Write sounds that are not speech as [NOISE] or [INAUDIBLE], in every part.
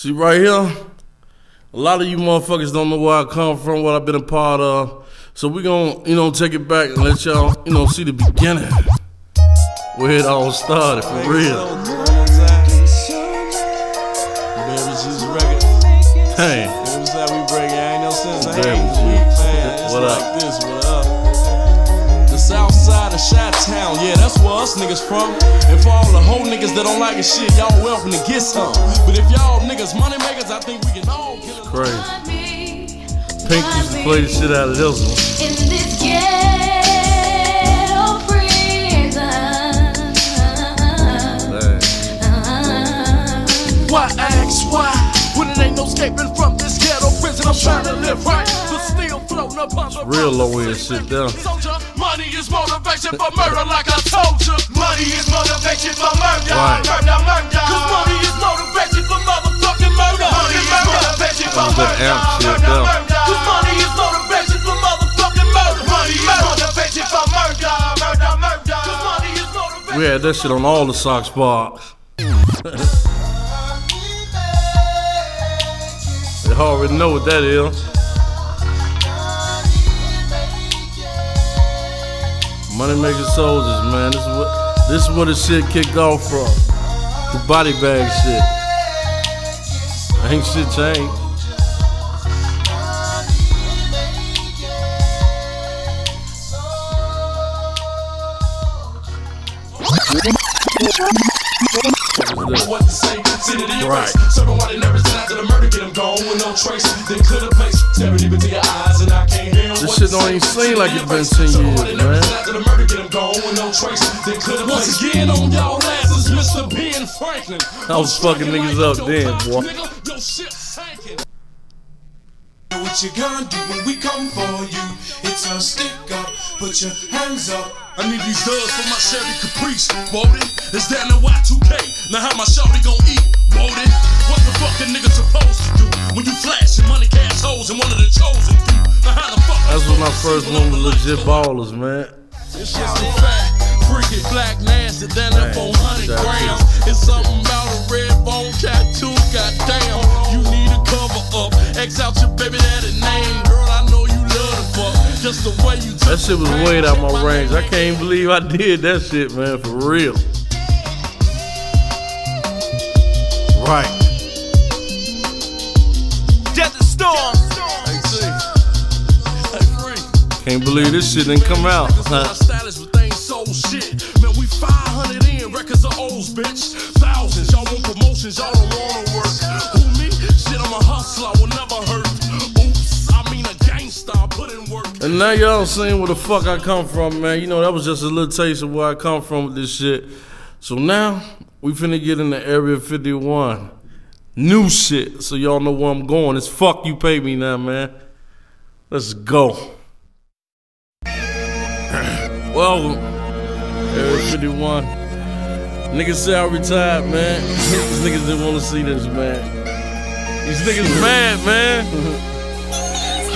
See right here, a lot of you motherfuckers don't know where I come from, what I've been a part of. So we gonna, you know, take it back and let y'all, you know, see the beginning. Where it all started, for real. Hey. Us niggas from. And for all the whole niggas that don't like this shit, y'all welcome to get some. But if y'all niggas money makers, I think we can all kill it. Crazy. Pink used to play the shit out of this one. In this ghetto prison. Dang. Why ask why? When it ain't no escaping from this ghetto prison, I'm trying to live right, but still floating upon the Real low end shit there. Soldier, money is motivation for murder, like I told you. Money is motivation for murder, Right. murder, murder. Cause money is motivation for motherfucking murder. Money is motivation for That murder, shit murder, murder. Cause money is motivation for motherfucking murder. Money is motivation for murder, murder, murder. Cause money is motivation. We had that shit on all the Sox bars. [LAUGHS] they already know what that is. Money making soldiers, man. This is what this is where the shit kicked off from. The body bag shit. Ain't shit changed. What to say, consider the Right. erase. Serving while they never sent after the murder, get them gone with no trace. Then clear the place, stare deep shit don't even seem like it's been Serving 10 while years, man. After the murder, get them gone with no trace. Then clear the place. Once again on y'all asses, Mr. Ben Franklin. I was fucking niggas up then, boy. Nigga, your shit sinking. What you gonna do when we come for you? It's a stick up, put your hands up. I need these dubs for my Chevy Caprice. Won't it? Is that in the Y2K? Now how my shawty gon' eat? What the fuck a nigga supposed to do? When you flashing money cash and one of the chosen few. Now how the fuck That's when I first went with legit ballers, man. Shit so fat, freaky, black, nasty, than up on 100 grams. It's something about a red bone tattoo, goddamn. You need a cover up, X out your baby daddy name. Girl, I know you love the fuck, just the way you That shit was way out my range. I can't believe I did that shit, man, for real. Right. Desert Storm. Hey, see. Hey, Frank. Can't believe this shit didn't come out. Niggas my status with things sold shit. Man, we 500 in, records are old, bitch. Thousands, y'all want promotions, y'all don't wanna work. Who me? Shit, I'm a hustler, I will never hurt. Oops, I mean a gangster, I put in work. And now y'all seen where the fuck I come from, man. You know, that was just a little taste of where I come from with this shit. So now, we finna get into Area 51. New shit, so y'all know where I'm going. It's fuck you pay me now, man. Let's go. [CLEARS THROAT] Welcome. Area 51. Niggas say I retired, man. These niggas didn't wanna see this, man. These niggas mad, man.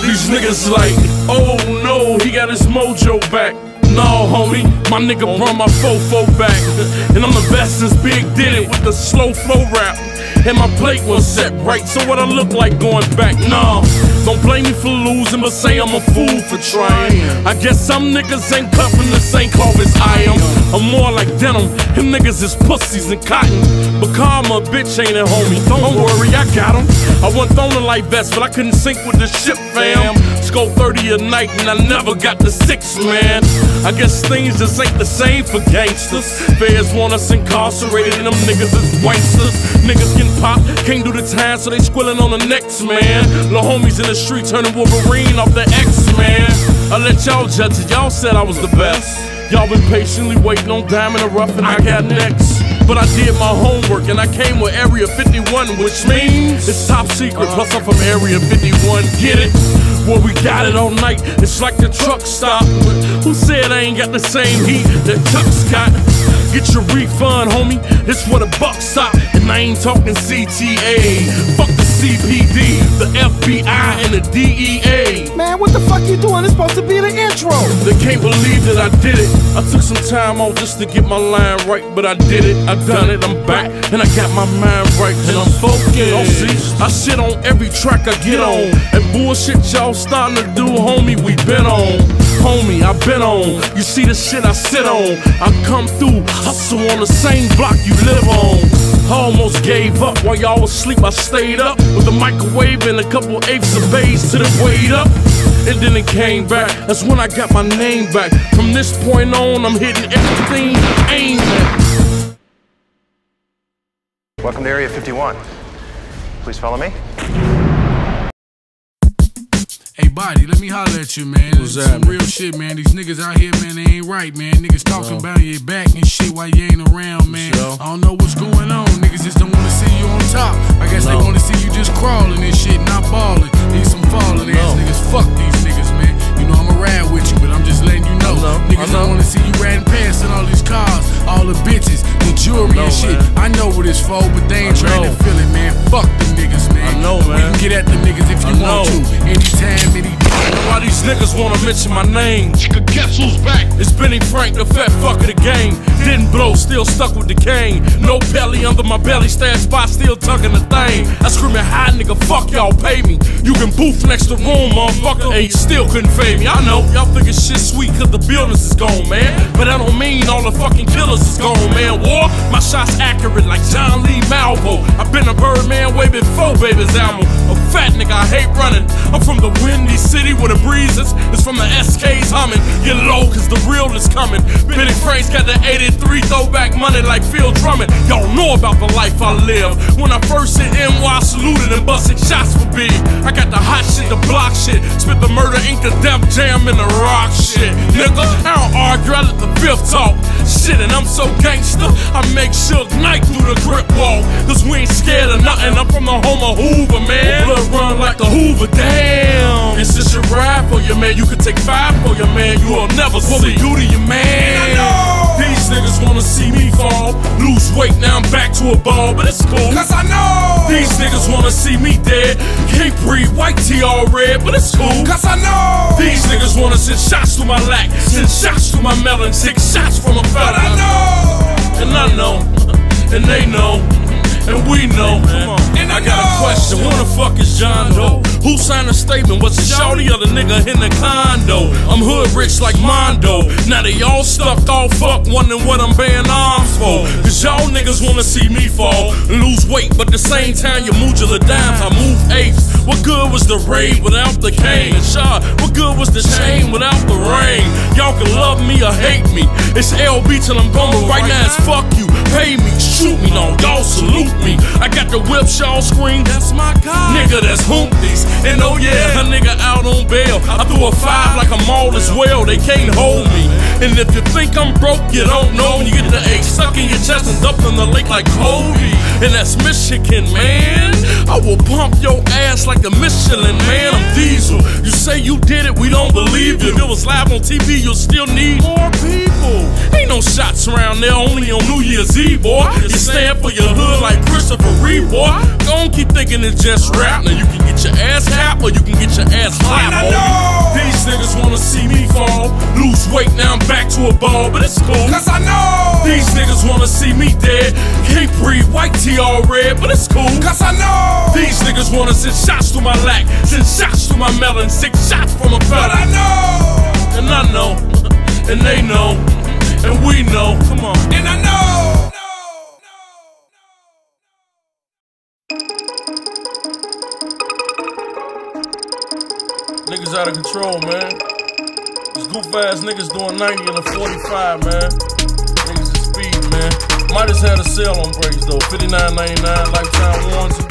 These niggas like, oh no, he got his mojo back. No, homie, my nigga brought my fofo back. [LAUGHS] And I'm the best since Big did it with the slow flow rap. And my plate was set right, so what I look like going back? No, don't blame me for losing, but say I'm a fool for trying. I guess some niggas ain't cut from the same cloth as I am. I'm more like denim, him niggas is pussies and cotton. But karma, bitch ain't it, homie. Don't worry, I got him. I wasn't thrown a life vest, but I couldn't sink with the ship, fam. Scope 30 a night, and I never got the six, man. I guess things just ain't the same for gangsters. Feds want us incarcerated, and them niggas is wanksters. Niggas getting pop, can't do the time, so they squilling on the next man. Lil' homies in the street turning Wolverine off the X-Man. I let y'all judge it, y'all said I was the best. Y'all been patiently waiting on Diamond and Rough, and I got next. But I did my homework and I came with Area 51, which means it's top secret. Plus, I'm from Area 51. Get it? Well, we got it all night. It's like the truck stop. Who said I ain't got the same heat that Chuck's got? Get your refund, homie. This where the buck stop. And I ain't talking CTA. Fuck the CPD, the FBI, and the DEA. Man, what the fuck you doing? It's supposed to be the intro. They can't believe that I did it. I took some time off just to get my line right, but I did it. I done it. I'm back, and I got my mind right, and I'm focused. Oh, see, I shit on every track I get on, and bullshit y'all starting to do, homie. We been on, homie. I been on. You see the shit I sit on. I come through, hustle on the same block you live on. Almost gave up while y'all was asleep. I stayed up with a microwave and a couple eighths of bass to the weight up. And then it came back. That's when I got my name back. From this point on, I'm hitting everything aim at. Welcome to Area 51. Please follow me. Hey, body, let me holler at you, man. What's This that, some man? real shit, man. These niggas out here, man, they ain't right, man. Niggas talking about your back and shit while you ain't around, man. Sure. I don't know what's going on. Niggas just don't wanna see you on top. I guess they wanna see you just crawling and shit, not balling. Need some falling ass No. niggas. Fuck these niggas, man. You know I'ma ride with you, but I'm just letting you know. I know, Niggas I know. don't wanna see you riding past in all these cars, all the bitches, the jewelry know, and shit. man. I know what it's for, but they ain't I trying to feel it, man. Fuck the niggas, man. I know, We can get at the niggas if I you want know. to. Anytime, any Why these niggas wanna mention my name? Guess who's back? It's Bennie Frank, the fat fuck of the game. Didn't blow, still stuck with the cane. No belly under my belly, stash spot, still tucking the thing. I screaming high, nigga, fuck y'all, pay me. You can booth next to room, motherfucker, and you still couldn't fade me. I know, y'all thinking shit sweet cause the buildings is gone, man. But that don't mean all the fucking killers is gone, man. War, my shots accurate like John Lee Malvo. I've been a Birdman way before Baby's album. A fat nigga, I hate running. I'm from the windy city where the breezes is from the SKs humming. Get low cause the real is coming. Bennie Frank's got the 83 throwback money like Phil Drummond. Y'all know about the life I live. When I first hit NY, saluted and busted shots for big. I got the hot shit, the block shit. Spit the murder ink, the death jam, and the rock shit. Nigga, I don't argue, I let the fifth talk. Shit, and I'm so gangster, I make Suge Knight through the grip wall. Cause we ain't scared of nothing. I'm from the home of Hoover, man. Blood run like the Hoover, damn. Is this a ride for you, man? You could take five for your man. You will never see. What we do to you, man? These niggas wanna see me fall. Lose weight, now I'm back to a ball, but it's cool. Cause I know. These niggas wanna see me dead. Can't breathe, white tea all red, but it's cool. Cause I know. These niggas wanna send shots to my lack, send shots to my melon, take shots from a fella. I know. And I know, [LAUGHS] and they know, and we know. And I got a question. Who the fuck is John Doe? Who signed a statement? Was it Shawty or the nigga in the condo? I'm hood rich like Mondo. Now they all stuck all fuck, wondering what I'm bearing arms for. Cause y'all niggas wanna see me fall and lose weight, but at the same time you move to the dimes, I move eighths. What good was the raid without the cane? And Shaw, what good was the chain without the rain? Y'all can love me or hate me. It's LB till I'm gone, but right now it's fuck you. Pay me, shoot me, no, y'all salute me. I got the whip, y'all scream, that's my guy. Nigga, that's Hoompies. And oh yeah, a nigga out on bail. I threw a five like I'm all as well, they can't hold me. And if you think I'm broke, you don't know. You get the egg stuck in your chest and dumped in the lake like Kobe. And that's Michigan, man. I will pump your ass like a Michelin, man. I'm Diesel. You say you did it, we don't believe you. If it was live on TV, you'll still need more people. Ain't no shots around there, only on New Year's Eve, boy. You stand for your hood like Christopher Reeve, boy. Don't keep thinking it's just rap. Now you can get your ass capped or you can get your ass slapped, homie. These niggas wanna see me fall, lose weight, now I'm back to a ball, but it's cool. Cause I know. These niggas wanna see me dead. Can't breathe, white tea all red, but it's cool. Cause I know. These niggas wanna send shots to my lack, send shots to my melon, six shots from a But fella. I know. And I know, [LAUGHS] and they know, and we know. Come on. And I know. Niggas out of control, man. These goof ass niggas doing 90 and a 45, man. Niggas is speed, man. Might as had a sale on brakes though. 59.99 lifetime warranty.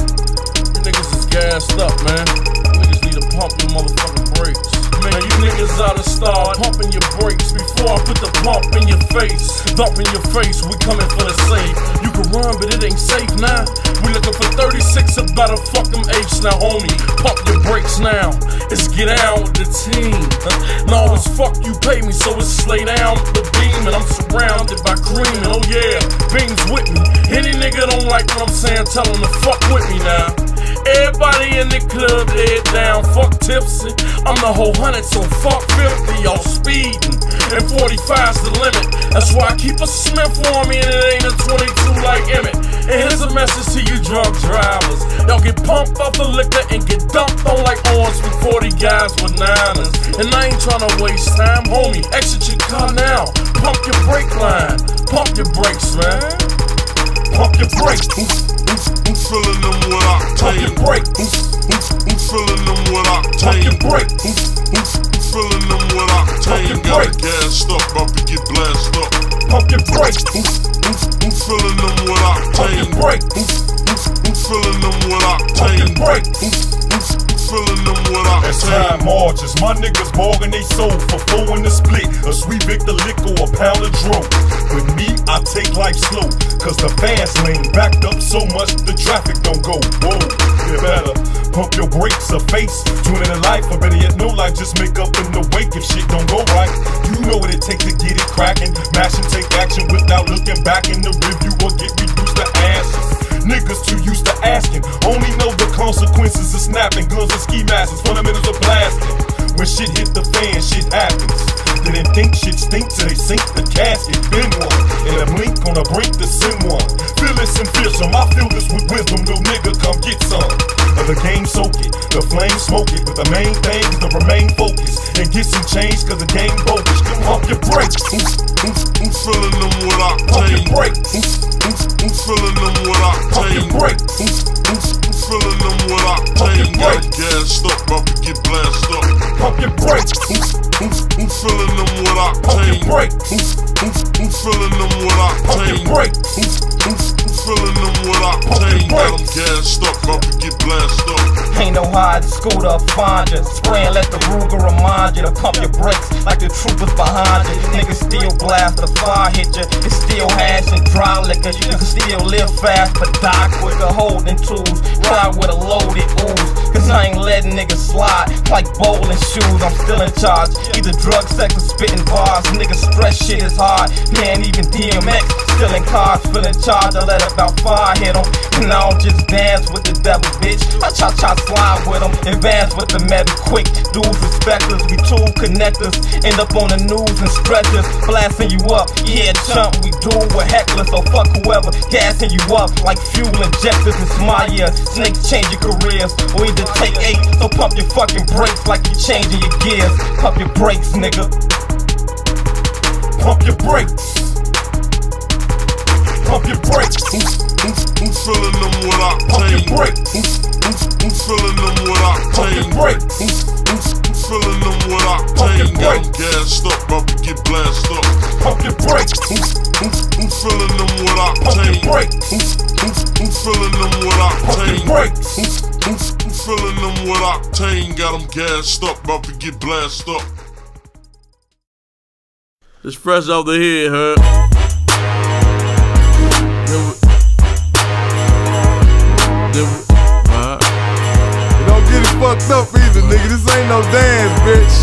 Niggas is gassed up, man. Niggas need to pump your motherfucking brakes. Man, you niggas oughta start pumping your brakes before I put the pump in your face. Dump in your face, we coming for the safe. You can run, but it ain't safe now. We looking for 36 or better. Fuck them apes now, homie. Pump your brakes now. It's get out with the team. No, it's fuck you pay me, so it's slay down the beam, and I'm surrounded by cream. And oh yeah, beams with me. Any nigga don't like what I'm saying, tell him to fuck with me now. Everybody in the club, head down, fuck tipsy. I'm the whole hundred, so fuck 50, y'all speeding. And 45's the limit. That's why I keep a Smith on me and it ain't a 22 like Emmett. And here's a message to you drunk drivers. Y'all get pumped off the liquor and get dumped on like orange with 40 guys with niners. And I ain't tryna waste time, homie. Exit your car now. Pump your brake line. Pump your brakes, man. Pump your brakes. Who, who, who filling them with Pump your octane? brakes. Who, who filling them with Pump octane? brakes. Who, who, who filling them with octane? Got it gassed up, about to get blasted up. Pump your brakes. Who, who, who filling them with Pump octane? brakes. Who, who, who filling them with Pump octane? brakes. Who, who, who filling them with As octane? time marches, my niggas bargain they soul for four in the split. A sweet Victor liquor, a pound of dro. With me, I take life slow. Cause the fast lane backed up so much the traffic don't go. Whoa, you better pump your brakes or face. Tune in life, or better yet, no life. Just make up in the wake if shit don't go right. You know what it takes to get it cracking. Mash and take action without looking back in the review or get reduced to ashes. Niggas too used to asking, only know the consequences of snapping guns and ski masks, fundamentals are blasting. When shit hit the fan, shit happens. Didn't think shit stink till they sink the casket. Been one, and a blink on the brink to send one. Feel this and fearsome, I feel this with wisdom, little nigga, come get some. Of the game soak it, the flame smoke it, but the main thing is to remain focused and get some change cause the game bogus. Pump your brakes, Who, who, who filling them with octane? pump your brakes, Who, who, who filling them with octane? pump your brakes. Who, who, who filling them with octane? your Got gassed up, about to get blasted up. Pump your brakes, Who, who, who filling them with pump your octane? brakes, Who, who, who filling them with pump your octane? brakes. Who, who, who filling them with your octane? Got them brakes. gassed up, about to get blasted up. Ain't no hide scooter find you. Spray and let the Ruger remind you to pump your brakes like the troopers behind you. Niggas still blast the fire hit you. It's still hash and dry liquor. You can still live fast, but die quicker. Holding tools, ride with a loaded ooze. Cause I ain't letting niggas slide like bowling shoes. I'm still in charge. Either drug, sex, or spitting bars. Niggas stress shit is hard. Man, even DMX still in cars, feeling charged. I let about five hit hit 'em. And I don't just dance with the devil, bitch. I cha cha slide with 'em. Advance with the metal quick. Dudes respect us. We two connectors. End up on the news and stretchers. Blasting you up. Yeah, chump. We do with hecklers. So fuck whoever. Gassing you up like fuel injectors. It's my year. Snakes change your careers. Or either take eight. So pump your fucking brakes like you're changing your gears. Pump your brakes, nigga. Pump your brakes. Pump your brakes. Who, who, who filling them with octane? Pump your brakes. Who, who, who filling them with octane? Pump your brakes. Who, who, who filling them with octane? Got them gassed up, about to get blasted up. Pump your brakes. Who, who, who filling them with Pump your octane? brakes. Who, who, who filling them with Pump your octane? brakes. Who, who, who filling them with octane? Got them gassed up, about to get blasted up. It's fresh out the head, huh? Then we- then we- alright. Don't get it fucked up either, nigga. This ain't no dance, bitch.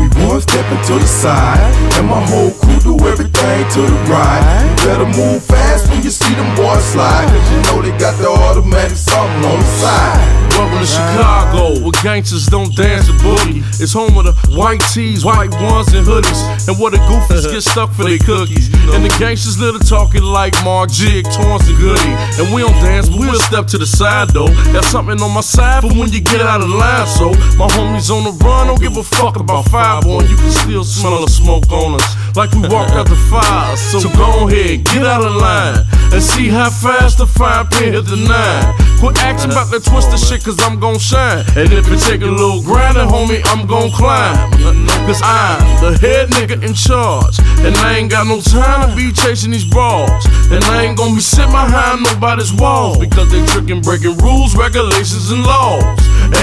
We one step into the side, and my whole crew do everything to the right. You better move fast when you see them boys slide, cause you know they got the automatic something on the side. Welcome to Chicago, where gangsters don't dance a boogie. It's home of the white tees, white ones, and hoodies. And where the goofies get stuck for their cookies. And the gangsters little talking like Mark Jig, Torrance, and Goody. And we don't dance, but we'll step to the side though. Got something on my side for when you get out of line. So my homies on the run, don't give a fuck about five on. You can still smell the smoke on us, like we walked out the fire. So go ahead, get out of line, and see how fast the fire pin hit the nine. Quit acting about that twisted shit, cause I'm gon' shine. And if it take a little grinding, homie, I'm gon' climb. Cause I'm the head nigga in charge. And I ain't got no time to be chasing these bras. And I ain't gon' be sitting behind nobody's walls. Because they tricking, breaking rules, regulations, and laws.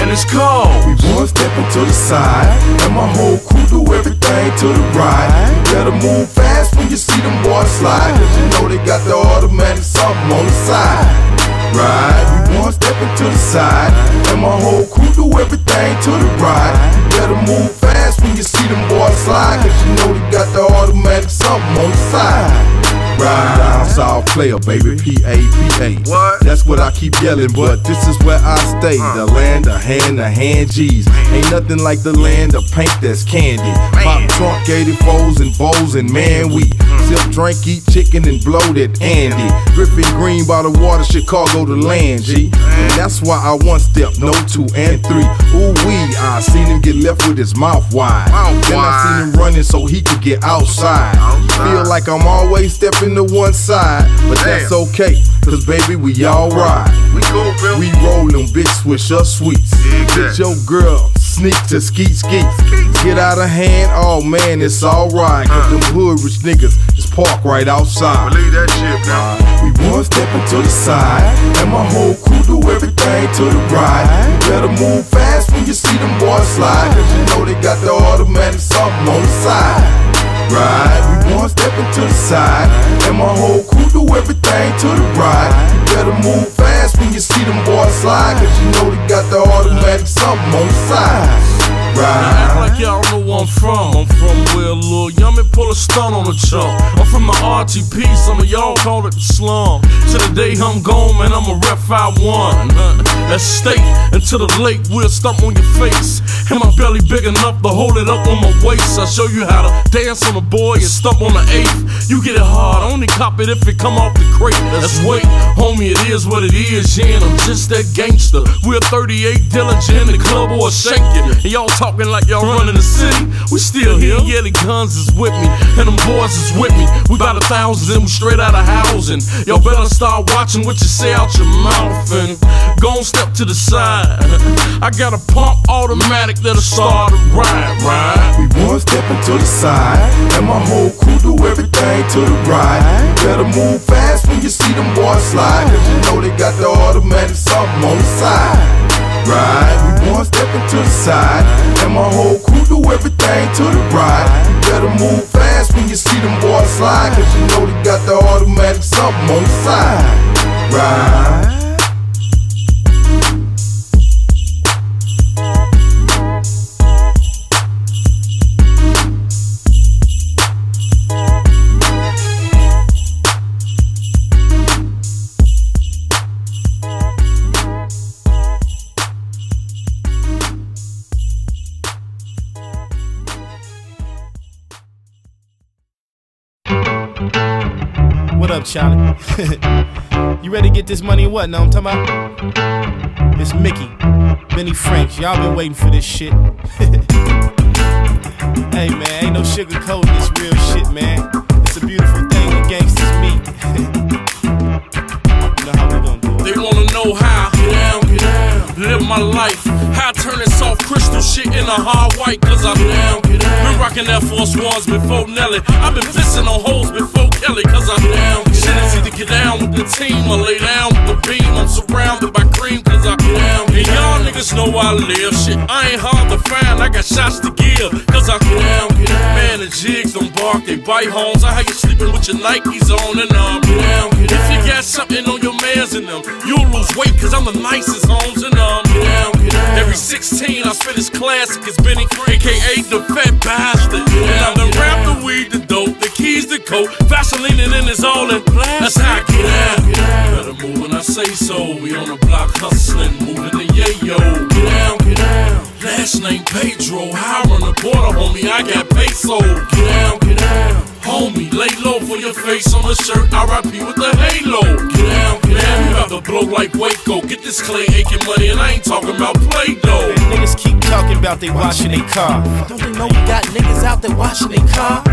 And it's called. We one stepping to the side, and my whole crew do everything to the right. Better move fast when you see them boys slide, cause you know they got the automatic something on the side. Right, we one stepping to the side, and my whole crew do everything to the ride. You better move fast when you see them boys slide, cause you know they got the automatic something on the side. Ride down south player, baby, P-A-P-A. What? That's what I keep yelling, but this is where I stay. The land of hand to hand G's. Ain't nothing like the land of paint that's candy. Pop truncated foes and bowls and man we sip, drink, eat chicken and blow that Andy. Griffin Green by the water, Chicago to land, G. And that's why I one step, no two and three. Ooh wee, I seen him get left with his mouth wide. then I seen him running so he could get outside. Feel like I'm always stepping to one side, but that's okay, cause baby we all ride. We cool, Bill. We rollin' big swisher sweets. Get your girl, sneak to skeet skeet. Get out of hand, oh man, it's alright. Cause them hood rich niggas just park right outside. Believe that shit now. We one stepping to the side, and my whole crew do everything to the right. Better move fast when you see them boys slide, cause you know they got the automatic something on the side. Right, we one stepping to the side, and my whole crew do everything to the ride. You better move fast when you see them boys slide, cause you know they got the automatic something on the side. Act like y'all know where I'm from. I'm from where Lil Yummy pull a stunt on the chump. I'm from the RTP, some of y'all call it the slum. To the day I'm gone, man, I'm a rep 5-1. Uh, That's state, and the lake, we'll stump on your face. And my belly big enough to hold it up on my waist. I'll show you how to dance on a boy and stump on the eighth. You get it hard, only cop it if it come off the crate. Let's wait, homie, it is what it is, yeah, and I'm just that gangster. We're 38 diligent, in the club or shank you. And y'all talking like y'all running the city. We still here, yeah, the guns is with me, and them boys is with me. We got a thousand, and we straight out of housing. Y'all better start watching what you say out your mouth and go on step to the side. I got a pump automatic that'll start to ride, right? We one step to the side, and my whole crew do everything to the right. Better move fast when you see them boys slide, cause you know they got the automatic something on the side. Right, we one stepping to the side, and my whole crew do everything to the right. Better move fast when you see them boys slide, cause you know they got the automatic something on the side. Right. What up, Charlie? you ready to get this money or what? Know I'm talking about? It's Mickey, Bennie Franks. Y'all been waiting for this shit. [LAUGHS] hey, man, ain't no sugarcoating this real shit, man. It's a beautiful thing when gangsters meet. [LAUGHS] you know how we gonna do it. They wanna know how. Get down, get down. Live my life. How I turn this soft crystal shit into hard white. Cause I get down, get down. Been rocking Air Force Ones before Nelly. I've been pissing on holes before Kelly. Cause I get down, get Shit is either get down with the team I lay down with the beam. I'm surrounded by cream cause I get down. And y'all niggas know I live. Shit, I ain't hard to find. I got shots to give. Cause I get down. Man, the jigs don't bark. They bite homes. I how you sleeping with your Nikes on and um, down. If you got something on your mans in them, you'll lose weight cause I'm the nicest homes and um, down. Every 16 I spit this classic is Bennie, aka the fat bastard. And I'm the rap, the weed, the dope, the keys, the coat, Vaseline and then it's all in I get down. Better move when I say so. We on the block hustling, moving the yayo. Get down, get down. Last name Pedro, how run the border, homie. I got peso. Get down, get down. Homie, lay low for your face on the shirt. RIP with the halo. Get down, get down. You have to blow like Waco. Get this clay aching money, and I ain't talking about Play Doh. Niggas keep talking about they washing their car. Don't they know we got niggas out there washing their car?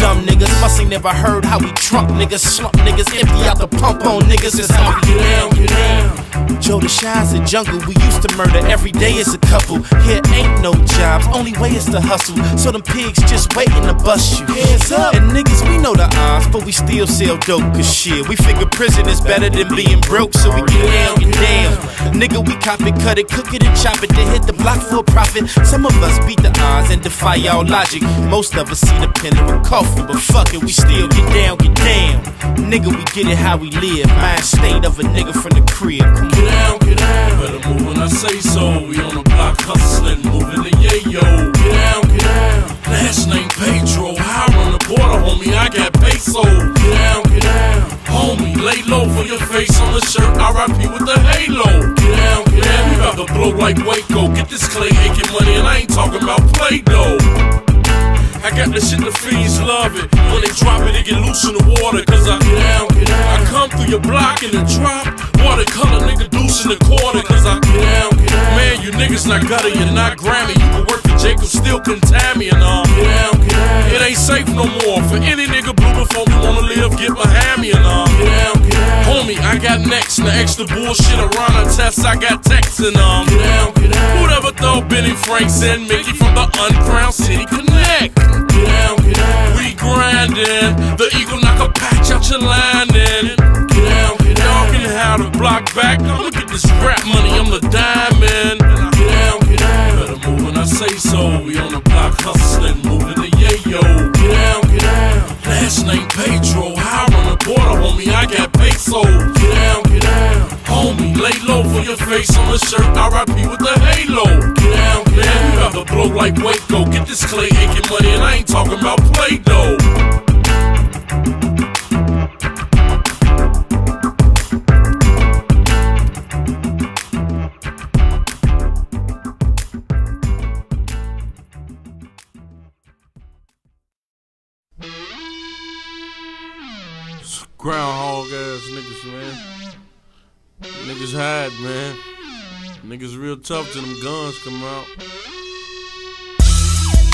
Dumb niggas must ain't never heard how we trump niggas, slump niggas, empty out the pump on niggas. Is how we get down, get down. Joe the Shine's the jungle. We used to murder every day as a couple. Here ain't no jobs, only way is to hustle. So them pigs just waiting to bust you. Hands up. And niggas, we know the odds, but we still sell dope. Cause shit, we figure prison is better than being broke. So we get down, get down. Nigga, we cop it, cut it, cook it, and chop it, then hit the block for a profit. Some of us beat the odds and defy y'all logic. Most of us see the pen of a coffin, but fuck it, we still get down, get down. Nigga, we get it how we live. Mind state of a nigga from the crib. Get down, get down. Better move when I say so. We on the block hustling, moving the yayo. Get down, get down. Last name Pedro, I run the border, homie. I got peso. Get down, get down. Homie, lay low for your face on the shirt. RIP with the halo. Get down, get down. We about to blow like Waco. Get this clay making money, and I ain't talking about Play Doh. I got the shit the fiends love it. When they drop it, they get loose in the water. Cause I get down, get down. I come through your block in the drop. Watercolor nigga deuce in the quarter. Cause I get down, get down. Man, you niggas not gutter, you're not Grammy. You can work for Jacob, still Contami and all. It ain't safe no more. For any nigga blue before me wanna live, get Miami and I got next. The extra bullshit around the test, I got texts and um. Get down, get down. Who'd ever thought Bennie Franks and Mickey from the Uncrowned City Connect? Get down, get down. We grindin'. The Eagle knock a patch out your lining. Get down, get down. Y'all can have the block back. I'ma get this rap money, I'm the diamond. Get down, get down. Better move when I say so. We on the block hustling, moving the yayo. Get down, get down. Last name Pedro. High on the border, homie. I got peso. Get down, get down. Homie, lay low for your face on the shirt. RIP with the halo. Get down, get down. We about to blow like Waco. Get this clay aching money, and I ain't talking about Play Doh. Groundhog ass niggas, man. Niggas hide, man. Niggas real tough till them guns come out.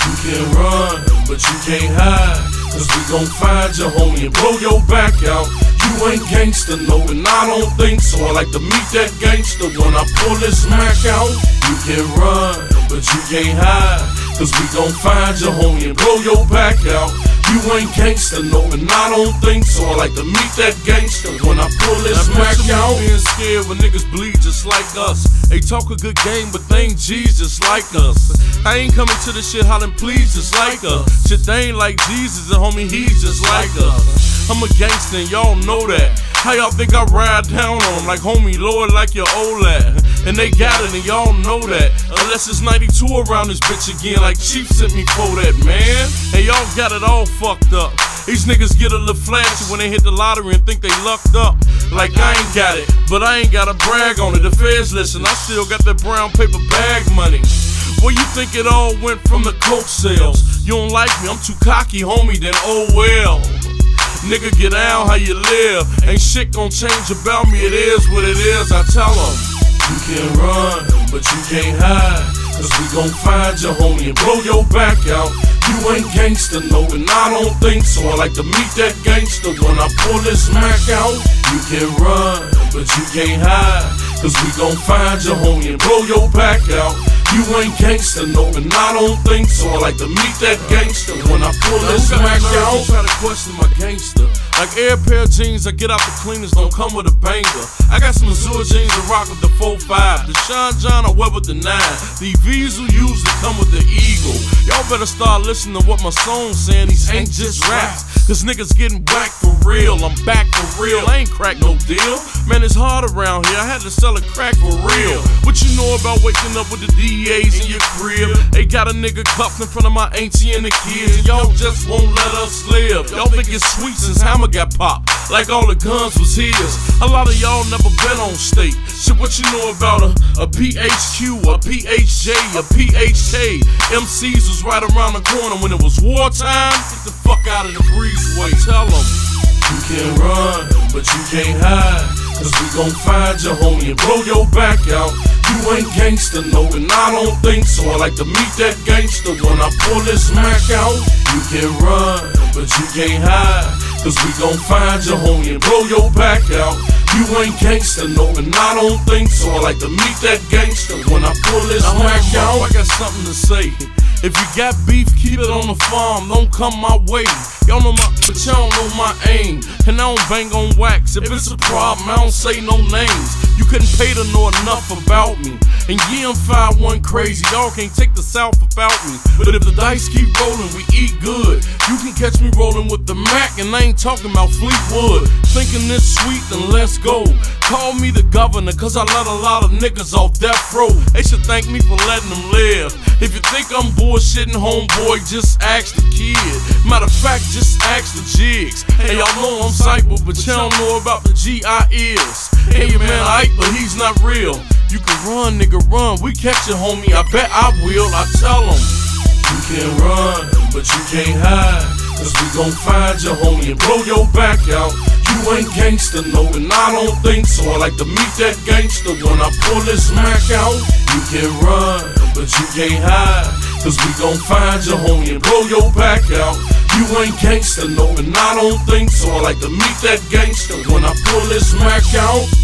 You can run, but you can't hide. Cause we gon' find your homie and blow your back out. You ain't gangster, no, and I don't think so. I like to meet that gangster when I pull this Mac out. You can run, but you can't hide. Cause we gon' find your homie and blow your back out. You ain't gangster, no, and I don't think so. I like to meet that gangster when I pull this Mac out. Being scared when niggas bleed just like us. They talk a good game, but they ain't G's just like us. I ain't coming to this shit hollering please just like us. Shit, they ain't like Jesus, and homie, he's just like us. I'm a gangster, and y'all know that. How y'all think I ride down on 'em like homie Lord like your OLAD? And they got it, and y'all know that. Unless it's 92 around this bitch again, like Chief sent me for that, man. And y'all got it all fucked up. These niggas get a little flashy when they hit the lottery and think they lucked up. Like I ain't got it, but I ain't gotta brag on it. The feds listen, I still got that brown paper bag money. Where you think it all went from the coke sales? You don't like me, I'm too cocky, homie, then oh well. Nigga, get down how you live. Ain't shit gon' change about me, it is what it is, I tell 'em. You can run, but you can't hide. Cause we gon' find your homie and blow your back out. You ain't gangster, no, and I don't think so. I like to meet that gangster when I pull this Mac out. You can run, but you can't hide. Cause we gon' find your homie and blow your back out. You ain't gangster, no, and I don't think so. I like to meet that gangster when I pull this Mac out. Try to question my gangster. Like air pair of jeans I get out the cleaners don't come with a banger. I got some Azure jeans that rock with the 4-5. The Sean John I wear with the 9. The V's will usually come with the Eagle. Y'all better start listening to what my song's saying. These ain't just raps. Cause niggas getting whack for real. I'm back for real. I ain't crack no deal. Man, it's hard around here. I had to sell a crack for real. What you know about waking up with the DAs in your crib? They got a nigga cuffed in front of my auntie and the kids. And y'all just won't let us live. Y'all think it's sweet since Hammer got popped. Like all the guns was his. A lot of y'all never been on state. Shit, what you know about a, a PHQ, a PHJ, a PHK? MCs was right around the corner when it was wartime. Get the fuck out of the breezeway. Tell them. You can run, but you can't hide. Cause we gon' find your homie and blow your back out. You ain't gangster, no, and I don't think so. I like to meet that gangster when I pull this Mac out. You can run, but you can't hide. Cause we gon' find your homie and blow your back out. You ain't gangster, no, and I don't think so. I like to meet that gangster when I pull this Mac out. I got something to say. If you got beef, keep it on the farm, don't come my way. Y'all know my, but y'all know my aim. And I don't bang on wax. If it's a problem, I don't say no names. You couldn't pay to know enough about me. And yeah, I'm 5'1 crazy. Y'all can't take the south about me. But if the dice keep rolling, we eat good. You can catch me rolling with the Mac, and I ain't talking about Fleetwood. Thinking this sweet, then let's go. Call me the governor, cause I let a lot of niggas off death row. They should thank me for letting them live. If you think I'm bullshitting, homeboy, just ask the kid. Matter of fact, just ask the jigs. Hey, y'all know I'm cyber, but y'all don't know about the G.I. is. Hey, your man, I but he's not real. You can run, nigga, run. We catch it, homie. I bet I will. I tell him. You can run, but you can't hide. Cause we gon' find you, homie, and blow your back out. You ain't gangster, no, and I don't think so. I like to meet that gangster when I pull this Mac out. You can run, but you can't hide. Cause we gon' find you, homie, and blow your back out. You ain't gangster, no, and I don't think so. I like to meet that gangster when I pull this Mac out.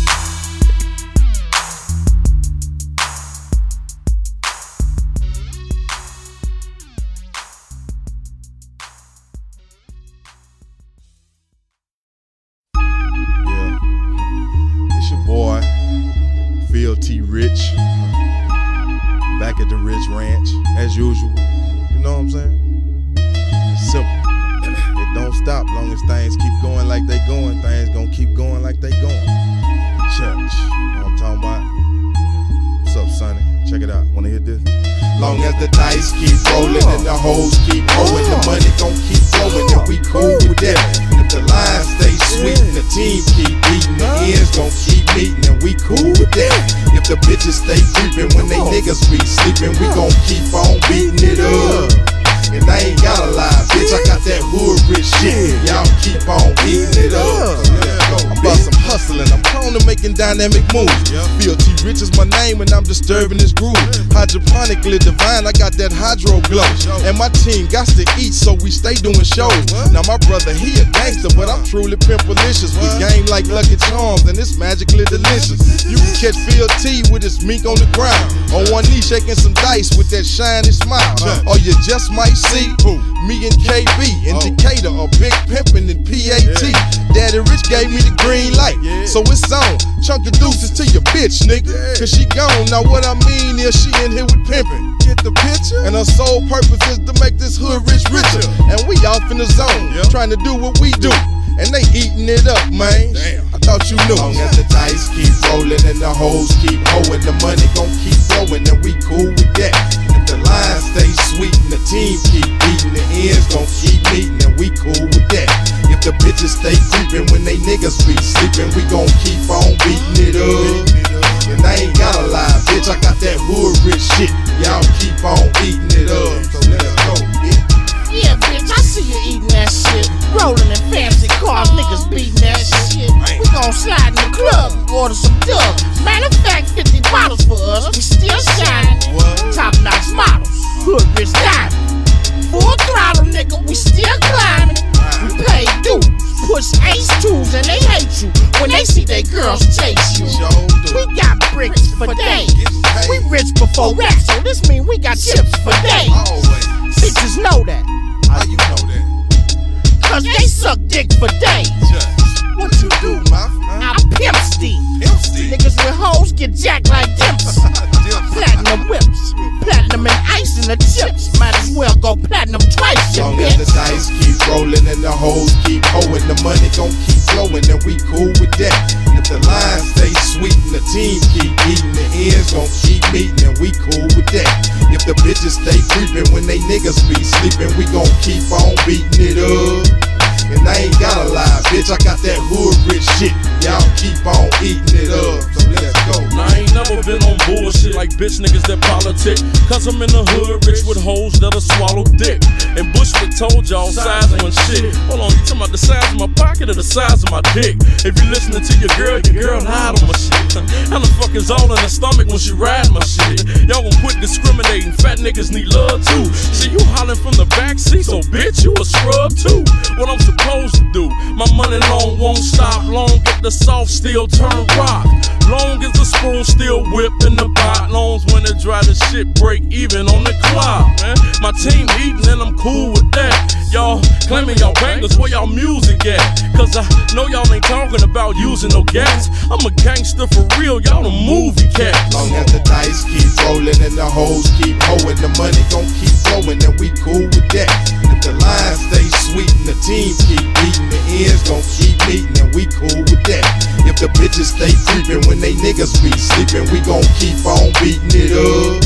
As the dice keep rolling and the hoes keep hoeing, the money gon' keep flowing, and we cool with that. If the lines stay sweet and the team keep beating, the ends gon' keep meeting, and we cool with that. If the bitches stay creeping when they niggas be sleeping, we gon' keep on beating it up. And I ain't gotta lie, bitch, I got that hood rich shit. Y'all keep on beating it up. So let's go, I'm about some hustling. I'm prone to making dynamic moves. Phil T. Rich is my name and I'm disturbing this groove. Hydroponically divine, I got that hydro glow. And my team got to eat, so we stay doing shows. Now my brother, he a gangster, but I'm truly pimpalicious. We game like Lucky Charms and it's magically delicious. You can catch Phil T with his mink on the ground. On one knee shaking some dice with that shiny smile. Or you just might see me and KB in oh. Decatur, a big pimpin' in PAT. Daddy Rich gave me the green light, so it's on. Chunk the deuces to your bitch, nigga. Cause she gone. Now what I mean is she in here with pimpin'. Get the picture? And her sole purpose is to make this hood rich richer. And we off in the zone, trying to do what we do. And they eating it up, man. I thought you knew. Long as the dice keep rolling and the hoes keep hoeing, the money gon' keep flowing, and we cool with that. The lines stay sweet and the team keep beating, the ends gon' keep meeting, and we cool with that. If the bitches stay creeping when they niggas be sleeping, we gon' keep on beating it up. And I ain't gotta lie, bitch, I got that hood rich shit. Y'all keep on eating it up. So let's go. Yeah, bitch, I see you eating that shit. Rolling in fancy cars, niggas beating that shit. We gon' slide in the club, order some dub. Matter of fact, 50 bottles for us, we still shining. Top notch models, hood rich diamond. Full throttle, nigga, we still climbing. We pay dues, push ace twos, and they hate you when they see their girls chase you. We got bricks for days. We rich before racks, so this mean we got chips for days. Bitches know that. How you know that? Cause they suck dick for days. What you do, my I pimp Steve. Niggas with hoes get jacked like [LAUGHS] dimps. platinum whips. Platinum and ice in the chips. Might as well go platinum twice, you Long as the dice keep rolling and the hoes keep hoeing, the money gon' keep flowing, and we cool with that. Bitches stay creeping when they niggas be sleeping, we gon' keep on beating it up. And I ain't gotta lie, bitch, I got that hood rich shit. Y'all keep on eating it up. Let's go. I ain't never been on bullshit like bitch niggas that politic. Cause I'm in the hood, rich with hoes that'll swallow dick. And Bushwick told y'all size one shit. Hold on, you talking about the size of my pocket or the size of my dick? If you listening to your girl, your girl hide on my shit. How the fuck is all in the stomach when she ride my shit? Y'all gon' quit discriminating, fat niggas need love too. See you hollering from the back seat, so bitch, you a scrub too. What I'm supposed to do? My money long won't stop, long get the soft steel turn rock. Long as the spoon still whip in the pot, longs when it dry, the shit break even on the clock, man. My team eating and I'm cool with that. Y'all claiming y'all bangers, where y'all music at? Cause I know y'all ain't talking about using no gas. I'm a gangster for real, y'all a movie cat. Long as the dice keep rolling and the hoes keep hoeing, the money gon' keep flowing, and we cool with that. If the lines stay sweet and the team keep beating, the ends gon' keep meeting, and we cool with that. If the bitches stay creeping when they niggas be sleeping, we gon' keep on beating it up.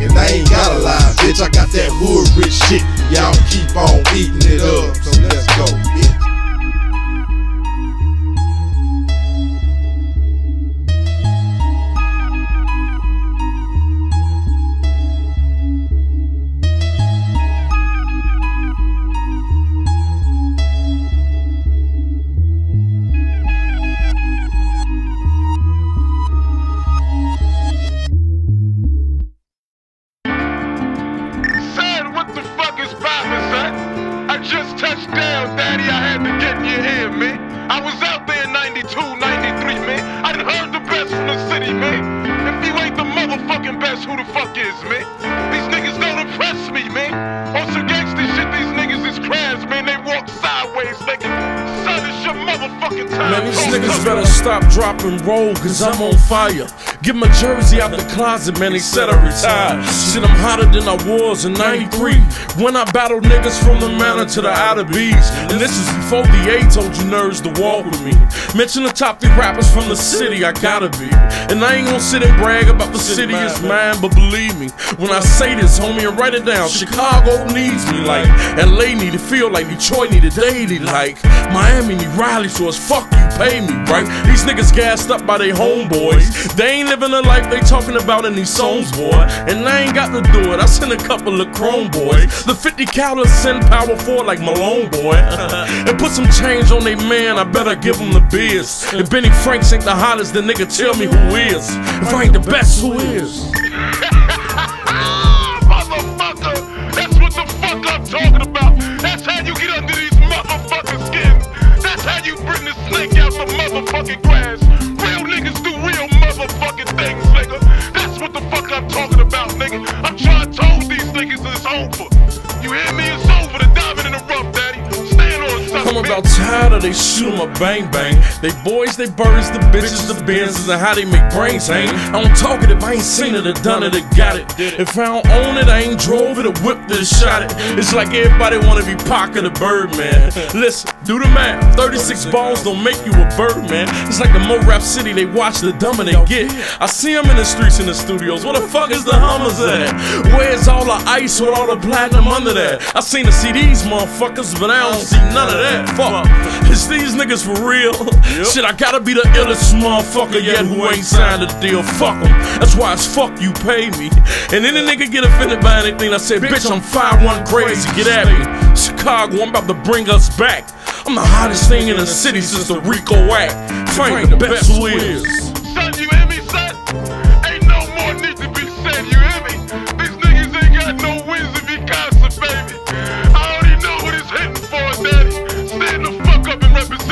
And I ain't gotta lie, bitch. I got that hood rich shit. Y'all keep on eating it up. So let's go, bitch. And roll, cause I'm on fire. Get my jersey out the closet, man, they said I retired. Shit, I'm hotter than I was in 93. When I battled niggas from the manor to the outer bees. And this is before the A told you nerds to walk with me. Mention the top three rappers from the city, I gotta be. And I ain't gonna sit and brag about the city is mine, but believe me, when I say this, homie, and write it down, Chicago needs me like LA need to Phil like Detroit need a Daly like Miami need Riley, so it's fuck you, pay me, right? These niggas gassed up by their homeboys. They ain't living the life they talking about in these songs, boy. And I ain't got to do it. I send a couple of chrome boys. The 50 cal send power for like Malone, boy. [LAUGHS] and put some change on they man, I better give him the biz. If Bennie Franks ain't the hottest, then nigga tell me who is. If I ain't the best, who is? Motherfucking grass. I'm about tired of they shoot a bang bang. They boys, they birds, the bitches, the benzes, and how they make brains hang. I don't talk it if I ain't seen it or done it or got it. If I don't own it, I ain't drove it or whipped it or shot it. It's like everybody wanna be Parker the Birdman. Listen, do the math. 36 balls don't make you a Birdman. It's like the Mo Rap City, they watch the dumber they get. I see them in the streets in the studios. Where the fuck is the Hummers at? Where's all the ice with all the platinum under that? I seen the CDs, motherfuckers, but I don't see none of that. Fuck. Is these niggas for real? Shit, I gotta be the illest motherfucker yet who ain't signed a deal. Fuck Fuck 'em. That's why it's fuck you pay me. And any nigga get offended by anything I say, bitch, I'm 5'1 crazy. Get at me. Chicago, I'm about to bring us back. I'm the hottest thing in the city since the RICO Act. Frank, the best who is.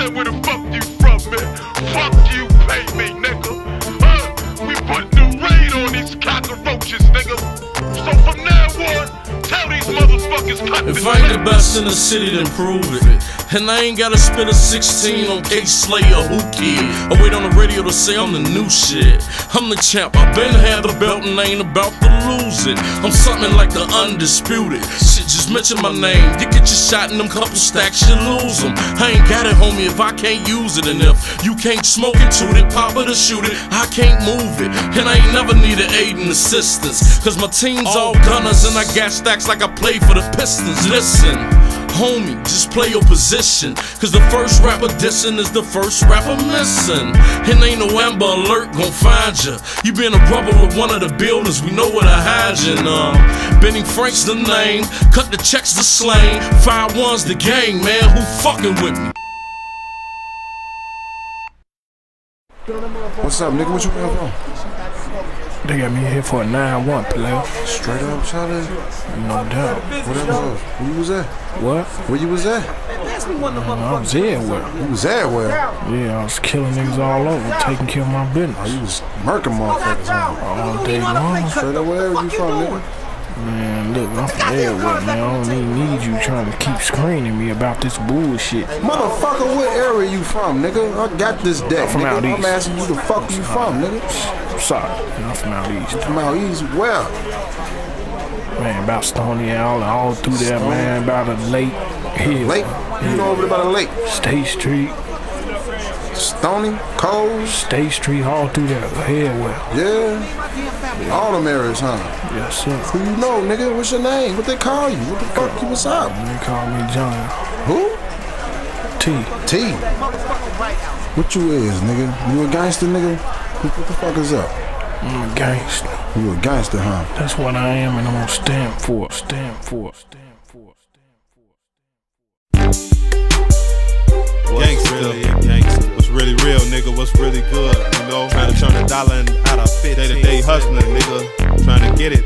Represent where the fuck you from, man. Fuck you, pay me, nigga. Huh? We putting the raid on these cockroaches, nigga. So from now on, If I ain't the best in the city, then prove it. And I ain't gotta spit a 16 on K Slayer, who kid? I wait on the radio to say I'm the new shit. I'm the champ, I been had the belt and I ain't about to lose it. I'm something like the undisputed. Shit, just mention my name. You get your shot in them couple stacks, you lose them. I ain't got it, homie, if I can't use it. And if you can't smoke it, toot it, pop it or shoot it, I can't move it. And I ain't never needed aid and assistance. Cause my team's oh. all gunners and I got stacks like I play for the Pistons. Listen. Homie, just play your position. Cause the first rapper dissing is the first rapper missing. And ain't no Amber Alert gon' find ya. You been a rubber with one of the buildings, we know where to hide ya. Um, Bennie Frank's the name, cut the checks the slang. Five ones the gang, man, who fucking with me? What's up, nigga? What you got on? They got me here for a 9-1, player. Straight up, Charlie. No doubt. Whatever. Where you was at? What? Where you was at? I was everywhere. You was everywhere. Yeah, I was killing niggas all over, taking care of my business. Oh, you was murking motherfuckers all day long. Straight up, where you from, nigga? Man, look, I'm from everywhere, man. I don't even need you trying to keep screening me about this bullshit. Motherfucker, what area you from, nigga? I got this deck, I'm from nigga. out I'm asking you the fuck you uh, from, nigga. I'm Sorry, I'm from out east. From out east, where? Man, about Stony Owl and all through there, man, about a lake hill. Lake? You know over there by the lake? State Street. Stony, Coles, State Street, all through there. Head well. Yeah. All them areas, huh? Yes, sir. Who you know, nigga? What's your name? What they call you? What the fuck uh, you what's up? They call me John. Who? T. T. What you is, nigga? You a gangster, nigga? What what the fuck is up? I'm a gangster. You a gangster, huh? That's what I am, and I'm gonna stand for it. Stand for it. Stand for it. Gangster. Really gangster. Really real, nigga? What's really good? You know, trying to turn a dollar in- out of day to day hustling, nigga. Trying to get it.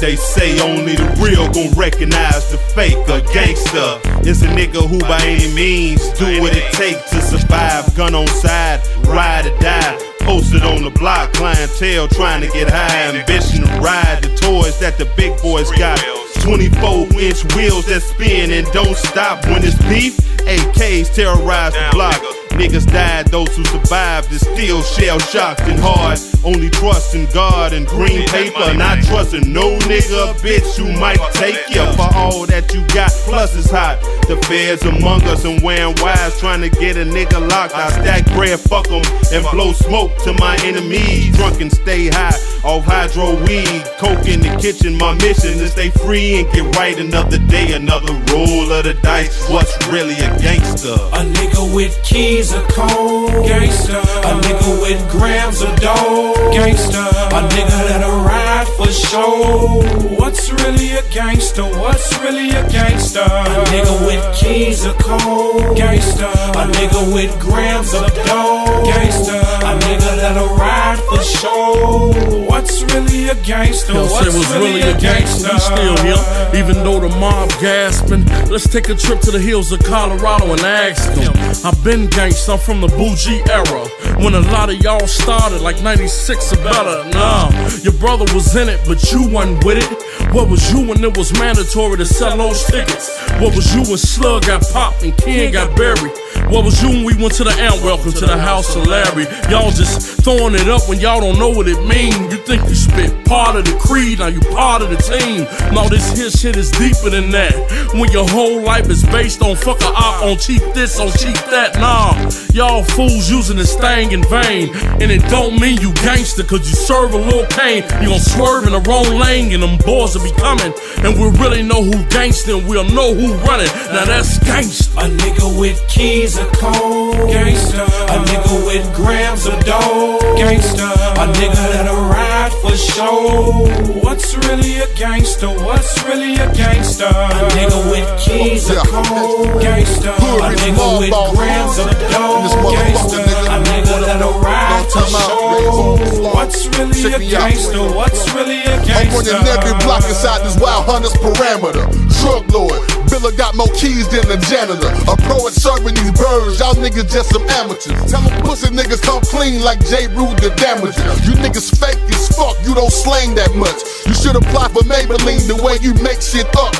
They say only the real gon' recognize the fake. A gangster is a nigga who by any means do what it takes to survive. Gun on side, ride or die. Posted on the block, clientele trying to get high. Ambition to ride the toys that the big boys got. 24 inch wheels that spin and don't stop when it's beef. AKs terrorize the block. Niggas died, those who survived is still shell shocked and hard. Only trust in God and green paper, not trusting no nigga, bitch, who might take you for all that you got. Plus, it's hot. The feds among us and wearing wires, trying to get a nigga locked. I stack bread, fuck fuck 'em, and blow smoke to my enemies. Drunk and stay high off hydro weed, coke in the kitchen. My mission is stay free and get right another day, another roll of the dice. What's really a gangster? A nigga with keys of cold, gangster. A nigga with grams of dough, gangster. A nigga that'll ride for show. What's really a gangster? What's really a gangster? A nigga with keys of cold, gangster. A nigga with grams of dough, gangster. A nigga that'll ride for show. What's really a gangster? What's was really a gangster. We still here, even though the mob gasping. Let's take a trip to the hills of Colorado and ask them. I've been gangsta, I'm from the bougie era. When a lot of y'all started, like 96 or better. Nah, your brother was in it, but you wasn't with it. What was you when it was mandatory to sell those tickets? What was you when Slug got popped and Ken got buried? What was you when we went to the amp? Welcome to the house of Larry. Y'all just throwing it up when y'all don't know what it mean. You think you spit part of the creed, now you part of the team. No, this here shit is deeper than that. When your whole life is based on fuck a op, on cheap this, on cheap that. Nah, y'all fools using this thing in vain. And it don't mean you gangster, cause you serve a little pain. You gon' swerve in the wrong lane, and them boys will be coming. And we'll really know who gangster, and we'll know who running. Now that's gangster. A nigga with keys of cold, gangster. A nigga with grams of dough, gangster. A nigga that'll for show. What's really a gangster? What's really a gangster? A nigga with keys of cold, gangster. A nigga with grams of dough, gangster. A nigga that'll ride for show. What's really a gangster? What's really a I'm gangster? running every block inside this wild hunter's parameter. Drug lord, Billa got more keys than the janitor. A pro at serving these birds, y'all niggas just some amateurs. Tell them pussy niggas come clean like J. Rude the damager. You niggas fake as fuck, you don't slang that much. You should apply for Maybelline the way you make shit up.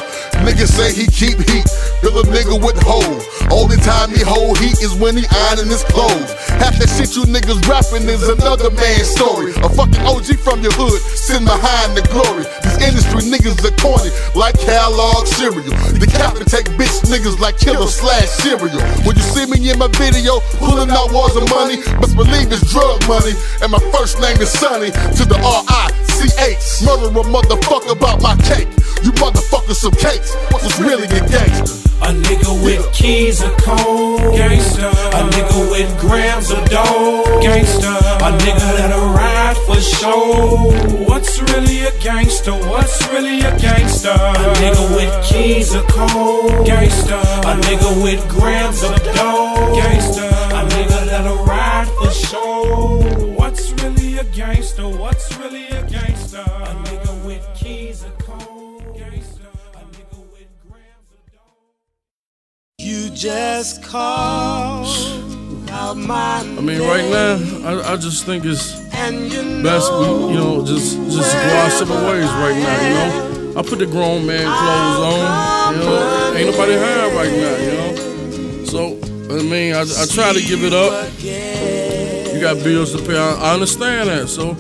Niggas say he keep heat, fill a nigga with hoes. Only time he hold heat is when he ironing his clothes. Half that shit you niggas rapping is another man's story. A fucking OG from your hood, sitting behind the glory. These industry niggas are corny, like Kellogg cereal. The captain take bitch niggas like killer slash cereal. When you see me in my video, pulling out walls of money, best believe it's drug money. And my first name is Sonny, to the R-I-C-H. Murder a motherfucker about my cake. You motherfuckers some cakes. What's really a gangster? A nigga with keys of cold, gangster. A nigga with grams of dough, gangster. A nigga that'll ride for show. What's really a gangster? What's really a gangster? A nigga with keys of cold, gangster. A nigga with grams of dough, gangster. A nigga that'll ride for show. What's really a gangster? What's really a gangster? Just call out my I mean, right now, I, I just think it's best we, you know, just just go our separate ways right now. You know, I put the grown man clothes on. You know, ain't nobody high right now. You know, so I mean, I, I try to give it up. You got bills to pay. I, I understand that. So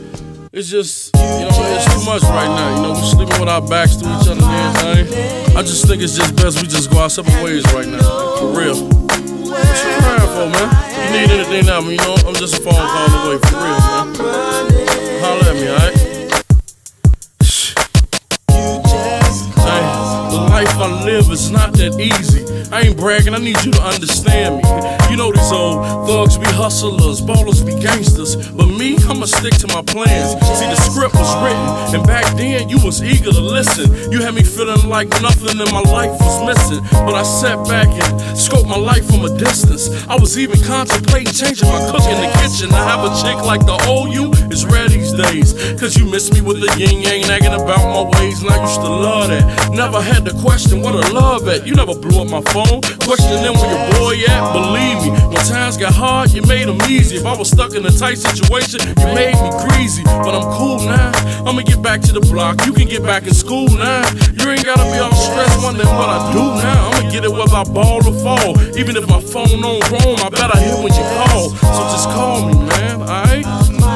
it's just, you know, it's too much right now. You know, we sleeping with our backs to each other and everything. I just think it's just best we just go our separate ways right now. For real. What you crying for, man? You need anything now, you know, I'm just a phone call away for real, man. Holla at me, alright? Life I live is not that easy. I ain't bragging, I need you to understand me. You know these old thugs be hustlers, ballers be gangsters. But me, I'ma stick to my plans. See, the script was written, and back then you was eager to listen. You had me feeling like nothing in my life was missing. But I sat back and scoped my life from a distance. I was even contemplating changing my cook in the kitchen. I have a chick like the old you is rare these days. Cause you miss me with the yin yang nagging about my ways, and I used to love that. Never had to question what I love at. You never blew up my phone, questioning where your boy at. Believe me, when times got hard, you made them easy. If I was stuck in a tight situation, you made me greasy. But I'm cool now. I'ma get back to the block. You can get back in school now. You ain't gotta be all stressed wondering what I do now. I'ma get it whether I ball or fall. Even if my phone on roam, I bet I hear when you call. So just call me, man, alright?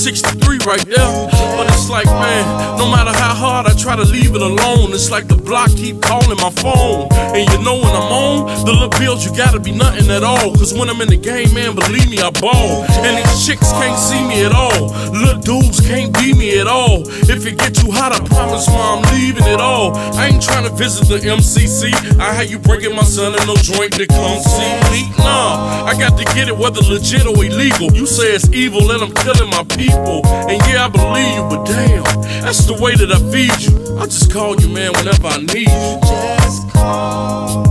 63 right there. But it's like, man, no matter how hard I try to leave it alone, it's like the block keep calling my phone. And you know when I'm on, the little bills, you gotta be nothing at all. Cause when I'm in the game, man, believe me, I ball. And these chicks can't see me at all. Little dudes can't be me at all. If it get too hot, I promise, mom, I'm leaving it all. I ain't trying to visit the MCC. I had you breaking my son in no joint to come see me. Nah, I got to get it whether legit or illegal. You say it's evil and I'm killing my people. And yeah, I believe you, but damn, that's the way that I feed you. I just call you, man, whenever I need you. Just call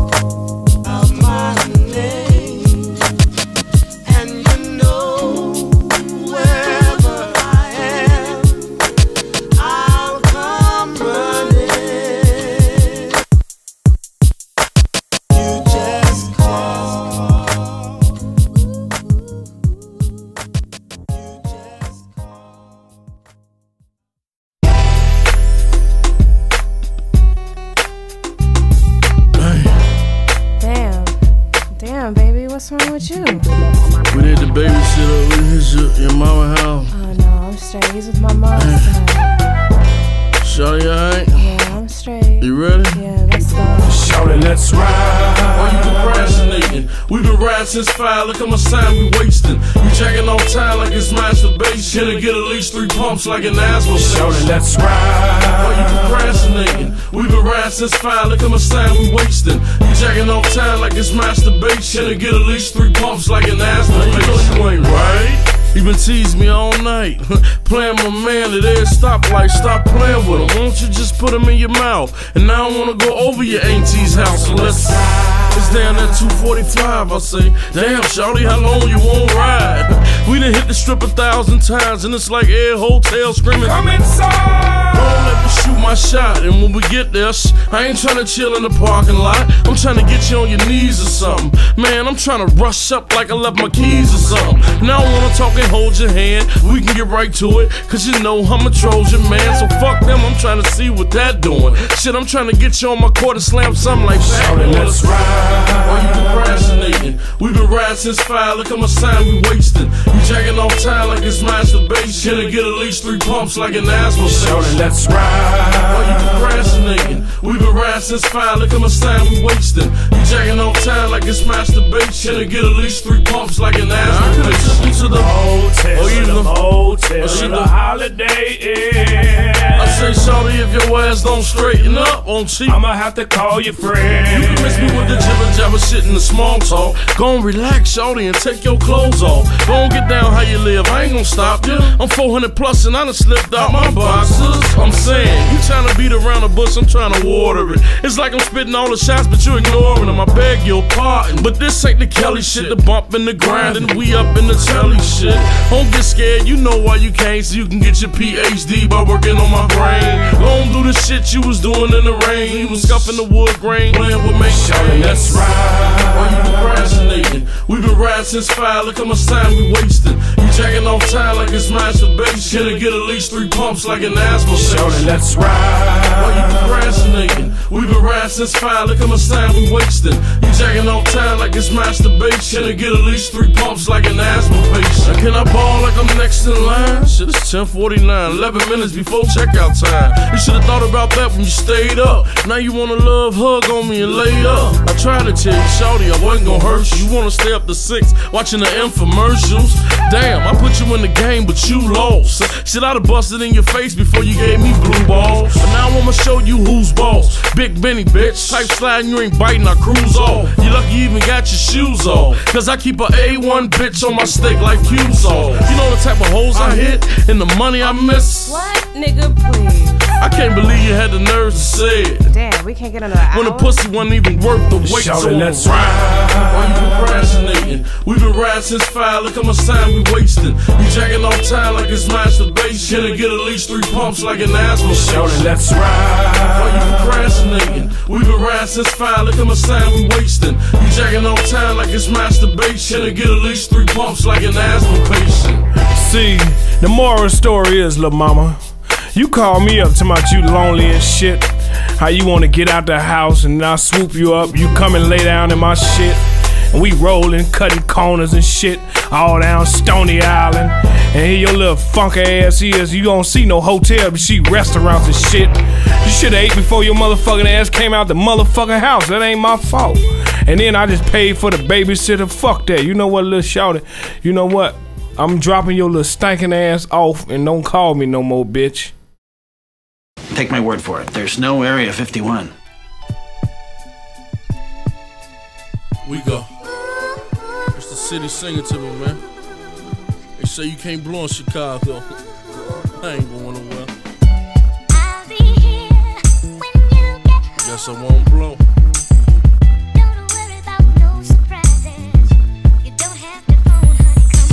pumps like an asthma Shawty, let's ride. Why you procrastinating? We been riding since five. Look at my time we wasting. You checking on time like it's masturbation. To get at least three pumps like an asthma You know you ain't right. You been teasing me all night. [LAUGHS] playing my man at every stoplight. Stop playing with him. Won't you just put him in your mouth? And I don't wanna go over your auntie's house. So let's. It's down at 245. I say, damn, Shawty, how long you won't ride? [LAUGHS] We done hit the strip a thousand times, and it's like air hotel screaming. Come inside! Don't let me shoot my shot. And when we get there, I ain't tryna chill in the parking lot. I'm tryna get you on your knees or something. Man, I'm tryna rush up like I left my keys or something. Now I wanna talk and hold your hand. We can get right to it, cause you know I'm a Trojan man. So fuck them, I'm tryna see what that doing. Shit, I'm tryna get you on my and slam something like that. Let's ride. Why you procrastinating? We've been riding since five, look how much time we wasting. You jacking off time like it's masturbation. To get at least three pumps like an asthma Shorty, let's ride. Why you procrastinating? We've been riding since five, look how much time we wasting. You jacking off time like it's masturbation and get at least three pumps like an asthma I took you to the oh, hotel, to the motel, oh, she the the- Holiday Inn. I say, shorty, if your ass don't straighten up on cheap, I'ma have to call your friend. You can miss me with the jibber jabber shit in the small talk. Go and relax, shorty, and take your clothes off. Go and get down how you live. I ain't gonna stop you. I'm 400 plus and I done slipped out my boxes. I'm saying, you trying to beat around the bush, I'm trying to water it. It's like I'm spitting all the shots, but you ignoring them. I beg your pardon. But this ain't the Kelly shit, the bump and the grind, and we up in the telly shit. Don't get scared, you know why you came, so you can get your PhD by working on my brain. And do the shit you was doing in the rain. You was scuffing the wood grain, playing with me. Shawty, that's right. Why you procrastinating? We been riding since five, look how much time we wasting. You jacking off time like it's masturbation. Can get at least three pumps like an asthma Shawty, let's ride. Why you procrastinating? We been riding since five, look how much time we wasting. You jacking off time like it's masturbation. And get at least three pumps like an asthma patient. Can I ball like I'm next in line? Shit, it's 1049, 11 minutes before checkout time. You should've thought about that when you stayed up. Now you wanna love hug on me and lay up. I tried to tell you, shorty, I wasn't gonna hurt you. You wanna stay up to six, watching the infomercials. Damn, I put you in the game, but you lost. Shit, I'd have busted in your face before you gave me blue balls. But now I'ma show you who's boss. Big Bennie, bitch. Type sliding, you ain't biting, I cruise off. You lucky you even got your shoes off. Cause I keep a A1 bitch on my stick like Q-Saw. You know the type of hoes I hit and the money I miss? What? Nigga, please. I can't believe you had the nerve to say it. Damn, we can't get another hour. When the pussy wasn't even worth the wait Shawty, so let's ride. Why you procrastinating? We been riding since five, look how much time we wasting. You jacking off time like it's masturbation. Can get at least three pumps like an asthma Shawty, patient. let's ride. Why you procrastinating? We been riding since five, look how much time we wasting. You jacking off time like it's masturbation. And get at least three pumps like an asthma patient. See, the moral story is, lil' mama, you call me up to my you lonely and shit. How you wanna get out the house and I swoop you up. You come and lay down in my shit. And we rolling, cutting corners and shit. All down Stony Island. And here your little funk ass is. You don't see no hotel, but see restaurants and shit. You shoulda ate before your motherfucking ass came out the motherfucking house. That ain't my fault. And then I just paid for the babysitter. Fuck that. You know what, little shouty? You know what? I'm dropping your little stinking ass off and don't call me no more, bitch. Take my word for it. There's no Area 51. We go. It's the city singing to me, man. Say you can't blow in Chicago. [LAUGHS] I ain't going nowhere. Guess I won't blow.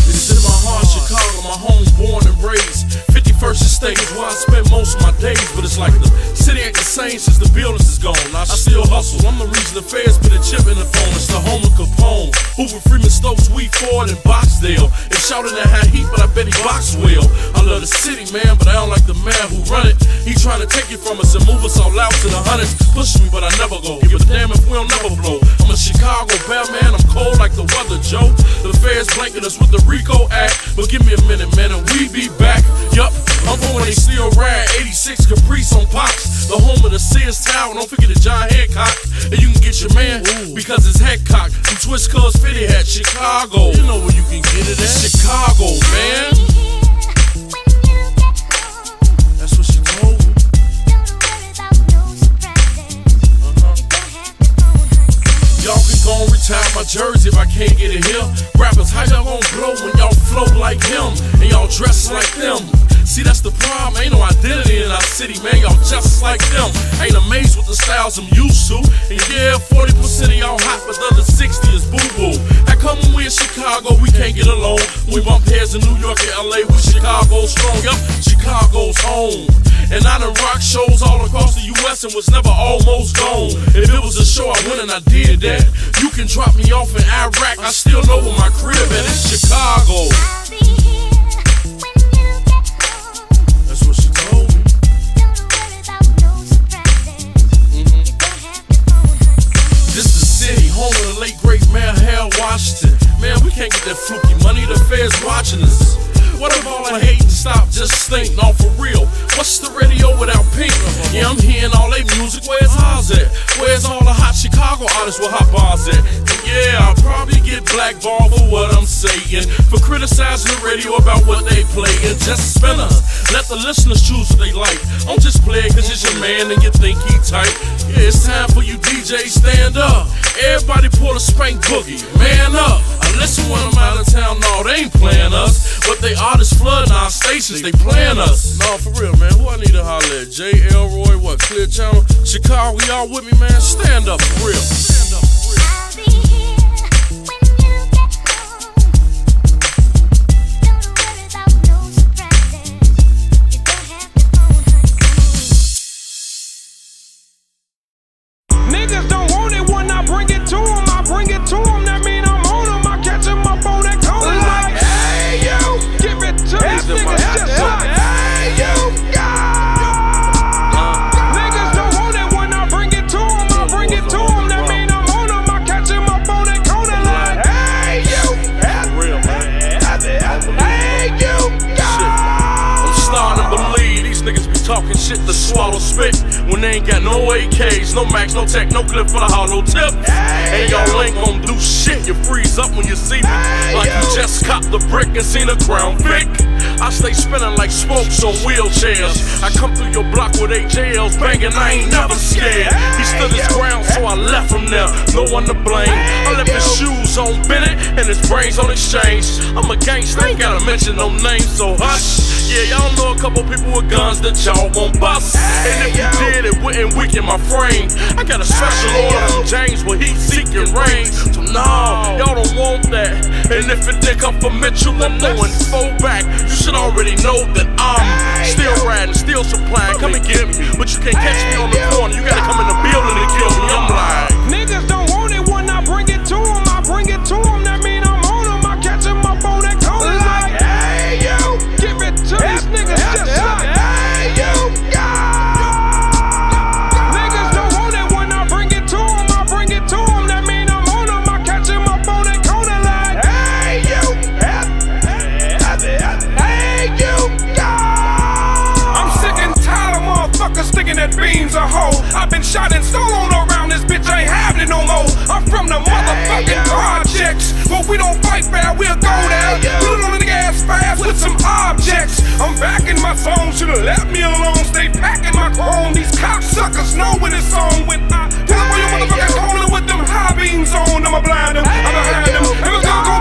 It's in my heart, Chicago, my home, born and raised. 51st Estate is where I spend most of my days, but it's like the city ain't the same since the buildings is gone. I still hustle, I'm the reason the feds put a chip in the phone. It's the home of Capone, Hoover, Freeman, Stokes, Wheat, Fort, and Barksdale. If shouting that high heat, but I bet he box well. I love the city, man, but I don't like the man who run it. He trying to take it from us and move us all out to the hundreds. Push me, but I never go. Give a damn if we don't never blow. I'm a Chicago bear, man, I'm cold like the weather, Joe. The feds blanket us with the RICO Act, but give me a minute, man, and we be back. Yup, I'm when they still ride 86 Caprice on Pops. The home of the Sears Tower, don't forget the John Hancock. And you can get your man because it's head cocked. From Twist Cuz Fitty Hat, Chicago. You know where you can get it at. Chicago, man. That's what she told me. Y'all can go and retire my jersey if I can't get it here. Rappers, how y'all gon' blow when y'all flow like him and y'all dress like them? See, that's the problem. Ain't no identity in our city, man. Y'all just like them. Ain't amazed with the styles I'm used to. And yeah, 40% of y'all hot, but the other 60 is boo boo. How come when we in Chicago, we can't get along? We bump heads in New York and LA, we Chicago strong. Yup, Chicago's home. And I done rock shows all across the US and was never almost gone. If it was a show I went and I did that, you can drop me off in Iraq. I still know where my crib at. It's Chicago. Harold Washington. Man, we can't get that fluky money. The feds watching us. What if all the hate and stop? Just think, no, for real. What's the radio without Pink? Yeah, I'm hearing all they music. Where's artists with hot bars? Yeah, I'll probably get blackballed for what I'm saying. For criticizing the radio about what they playing. Just spinners. Let the listeners choose what they like. Don't just play it cause it's your man and you think he tight. Yeah, it's time for you DJs stand up. Everybody pull a spank boogie. Man up. I listen when I'm out of town. No, they ain't playing us. But they artists flooding our stations. They playing us. No, for real, man. Who I need to holler at? J. Elroy, what? Clear Channel? Chicago, y'all with me, man? Stand up for real. Stand they ain't got no AKs, no max, no tech, no clip for the hollow tip. And y'all ain't gon' do shit. You freeze up when you see me, like you just copped the brick and seen a crown Vic. I stay spinning like spokes on wheelchairs. I come through your block with AJLs banging, I ain't never scared. He stood his ground, so I left him there. No one to blame. I left his shoes on Bennett and his brains on exchange. I'm a gangster, ain't gotta mention no names, so hush. Yeah, y'all know a couple people with guns that y'all won't bust. And if you did, it wouldn't weaken my frame. I got a And if it did come from Mitchell, I'm knowing four back. You should already know that I'm still riding, still supplying. Come and get me, but you can't catch me on the corner. You gotta come in the building to kill me. I'm like. But we don't fight fair, we'll go there. We on the gas fast with some objects. I'm back in my zone, should've left me alone. Stay packing my chrome. These cocksuckers know when it's on. When I pull up on your motherfucking corner with them high beams on, I'ma blind them. I'm behind them. And it's gonna be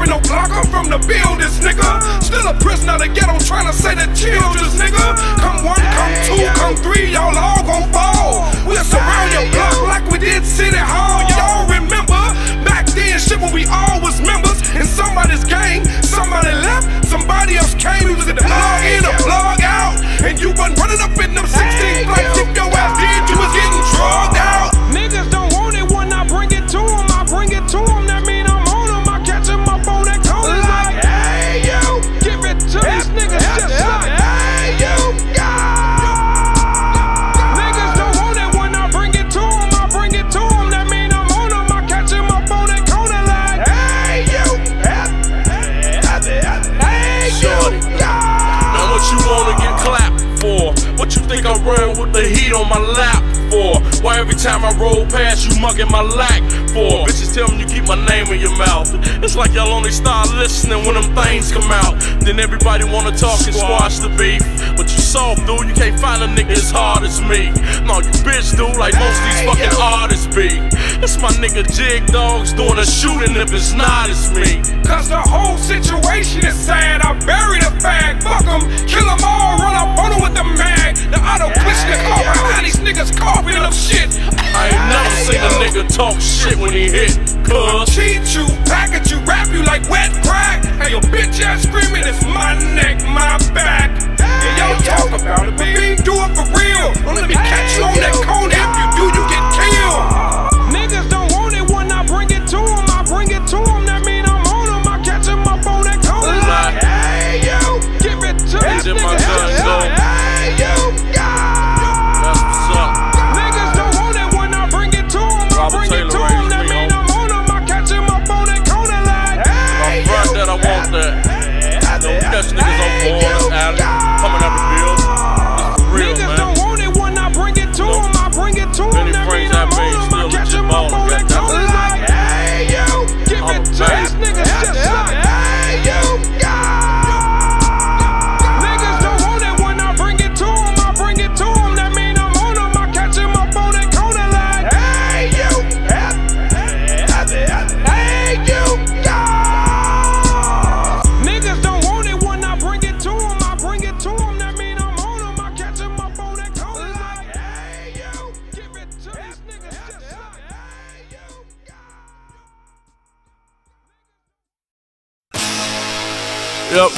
Ain't no block, I'm from the buildings, nigga. Still a prisoner of the ghetto, trying to say the children's, nigga. Come one, come two, come three, y'all all gon' fall. We'll surround your block like we did City Hall. Y'all remember back then, shit when we all was members in somebody's gang. Somebody left, somebody else came. We was at the plug in or plug out, and you wasn't running up in them 16 flights. If your ass did, you was getting drugged my lap for? Why every time I roll past you mugging my lack for? Bitches tell me you keep my name in your mouth. It's like y'all only start listening when them things come out. Then everybody wanna talk and squash the beef. But you soft, dude, you can't find a nigga as hard as me. No, you bitch, dude, like most of these fucking artists be. It's my nigga Jig Dogs doing a shooting if it's not, it's me. Cause the whole situation is sad. I buried a fag. Fuck 'em, kill 'em all, run up on 'em with the mag. The auto push the car behind these niggas coughing up shit. I ain't never seen a nigga talk shit when he hit. Cuz cheat you, package you, wrap you like wet crack. And your bitch ass screaming, it's my neck, my back. Yeah, y'all talk about it, but we do it for real. Don't let me catch you on that corner. If you do, you get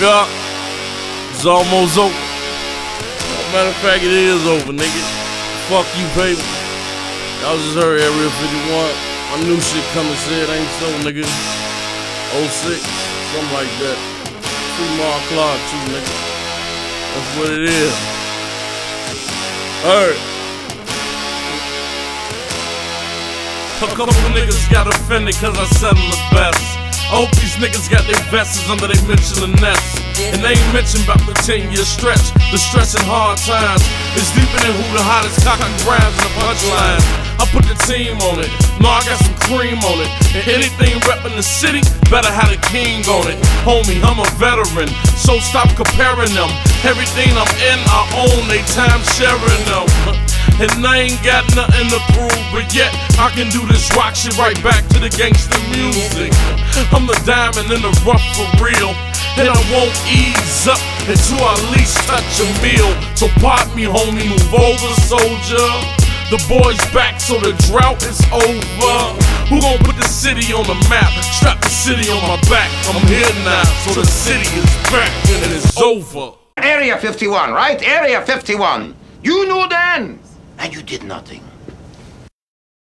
Yup. It's almost over. Matter of fact, it is over, nigga. Fuck you, baby. Y'all just heard Area 51. My new shit coming, said ain't so, nigga. 06, something like that. Free Mark Clark, too, nigga. That's what it is. Alright. A couple niggas got offended cause I said I'm the best. I hope these niggas got their vests under they mention the nest. And they ain't mention about the 10 year stretch. The stress and hard times is deeper than who the hottest cock and grabs in the punchline. I put the team on it. No, I got some cream on it. And anything reppin' the city, better have a king on it. Homie, I'm a veteran, so stop comparing them. Everything I'm in, I own, they time sharing them. And I ain't got nothing to prove, but yet I can do this rock shit right back to the gangster music. I'm the diamond in the rough for real. And I won't ease up until I at least touch a meal. So pop me, homie, move over, soldier. The boys back, so the drought is over. Who gon' put the city on the map? Strap the city on my back. I'm here now, so the city is back and it's over. Area 51, right? Area 51. You knew then, and you did nothing.